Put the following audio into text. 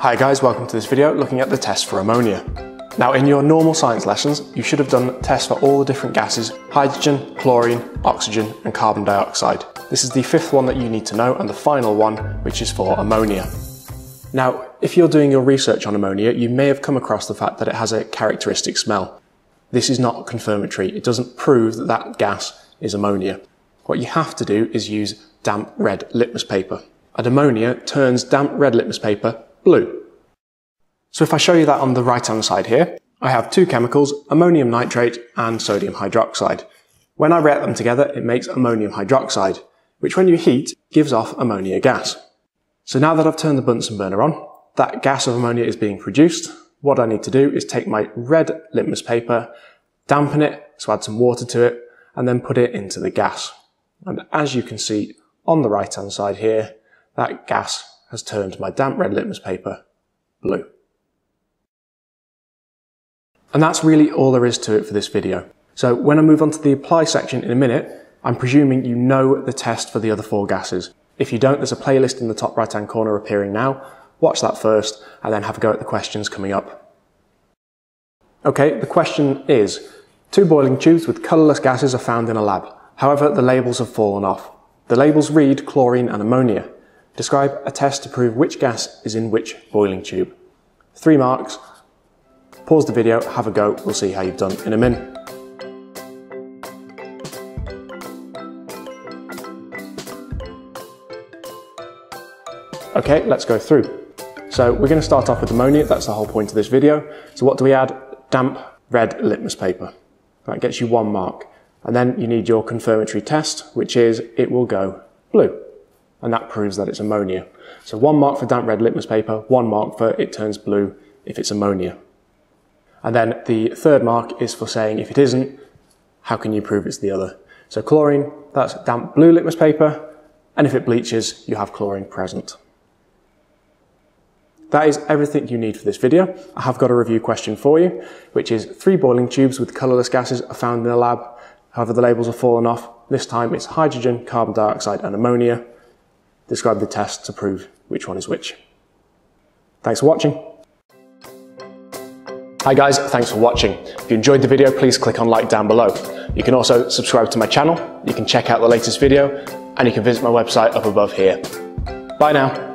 Hi guys, welcome to this video looking at the test for ammonia. Now in your normal science lessons, you should have done tests for all the different gases, hydrogen, chlorine, oxygen and carbon dioxide. This is the fifth one that you need to know and the final one, which is for ammonia. Now, if you're doing your research on ammonia, you may have come across the fact that it has a characteristic smell. This is not confirmatory. It doesn't prove that that gas is ammonia. What you have to do is use damp red litmus paper. And ammonia turns damp red litmus paper blue. So if I show you that on the right hand side here, I have two chemicals, ammonium nitrate and sodium hydroxide. When I react them together, it makes ammonium hydroxide, which when you heat, gives off ammonia gas. So now that I've turned the Bunsen burner on, that gas of ammonia is being produced. What I need to do is take my red litmus paper, dampen it, so add some water to it, and then put it into the gas. And as you can see on the right hand side here, that gas has turned my damp red litmus paper blue. And that's really all there is to it for this video. So when I move on to the apply section in a minute, I'm presuming you know the test for the other four gases. If you don't, there's a playlist in the top right hand corner appearing now. Watch that first and then have a go at the questions coming up. Okay, the question is, two boiling tubes with colourless gases are found in a lab. However, the labels have fallen off. The labels read chlorine and ammonia. Describe a test to prove which gas is in which boiling tube. Three marks. Pause the video, have a go, we'll see how you've done in a minute. Okay, let's go through. So we're going to start off with ammonia, that's the whole point of this video. So what do we add? Damp red litmus paper. That gets you one mark. And then you need your confirmatory test, which is it will go blue. And that proves that it's ammonia. So one mark for damp red litmus paper, one mark for it turns blue if it's ammonia. And then the third mark is for saying if it isn't, how can you prove it's the other? So chlorine, that's damp blue litmus paper, and if it bleaches, you have chlorine present. That is everything you need for this video. I have got a review question for you, which is three boiling tubes with colourless gases are found in a lab. However, the labels have fallen off. This time it's hydrogen, carbon dioxide and ammonia. Describe the test to prove which one is which. Thanks for watching. Hi guys, thanks for watching. If you enjoyed the video, please click on like down below. You can also subscribe to my channel, you can check out the latest video, and you can visit my website up above here. Bye now.